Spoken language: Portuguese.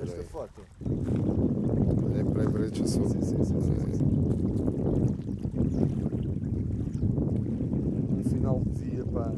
Nesta Peraí. foto. Peraí, peraí, peraí, deixa eu só. Sim, sim, sim, sim, sim. Um final de dia, pá.